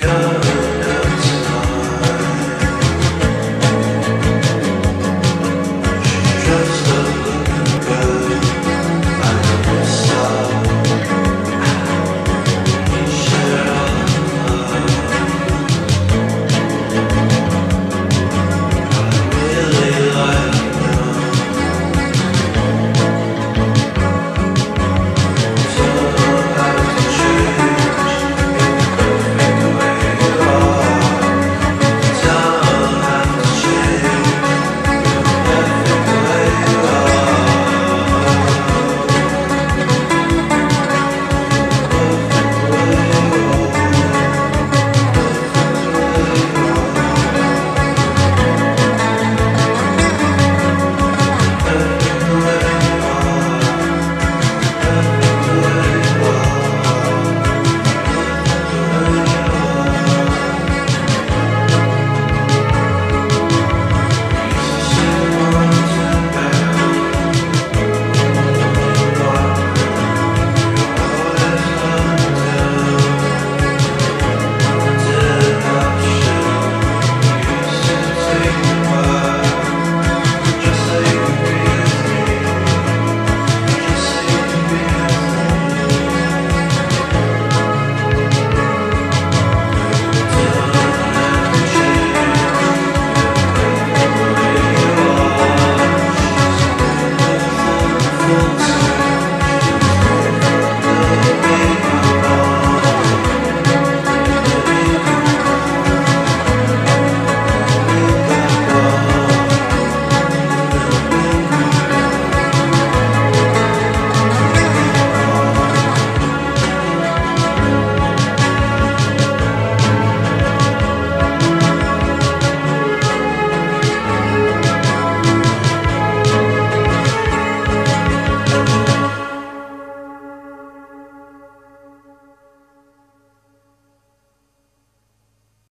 go.